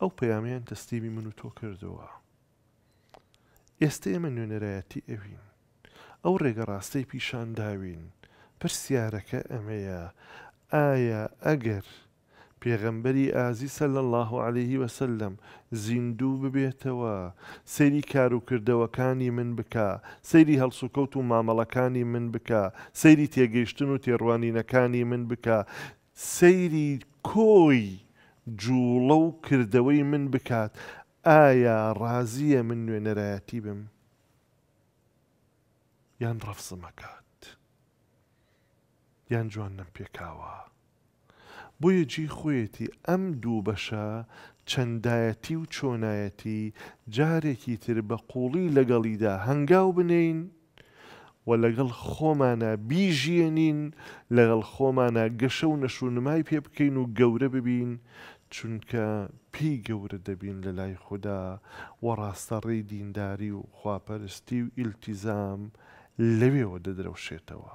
ئەو پەیامەیان تەسلیمی من و تۆ کردووە. ئێستە ئێمە نوێنەرایەتی ئەوین. ئەو ڕێگە ڕاستەی پیشان داوین. پرسیارەکە ئەمەیە، ئایا ئەگەر پێغەمبەری ئازیز صلی اللە علیە وسلم زیندوو ببێتەوە، سەیری کار و کردەوەکانی من بکا، سەیری هەڵسوکەوت و مامەڵەکانی من بکا، سەیری تێگەیشتن و تێڕوانینەکانی من بکا، سەیری کۆی جوڵە و کردەوەی من بکات ئایا ڕازیە من نوێنەرایەتی بم یان ڕەفزم ئەکات یان جوان نەم پێکاوە بۆیە جێی خۆیەتی ئەم دوو بەشە چەندایەتی و چۆنایەتی جارێکی تر بە قوڵی لەگەڵیدا هەنگاو بنێین، و لەگەڵ خۆمانا بیژیێنین، لەگەڵ خۆمانا گەشە و نەش و نمای پێ بکەین و گەورە ببین، چونکە پێی گەورە دەبین لە لای خودا و ڕاستەڕێی دینداری و خواپەرستی و ئیلتیزام لەوێوە دەدرەوشێتەوە.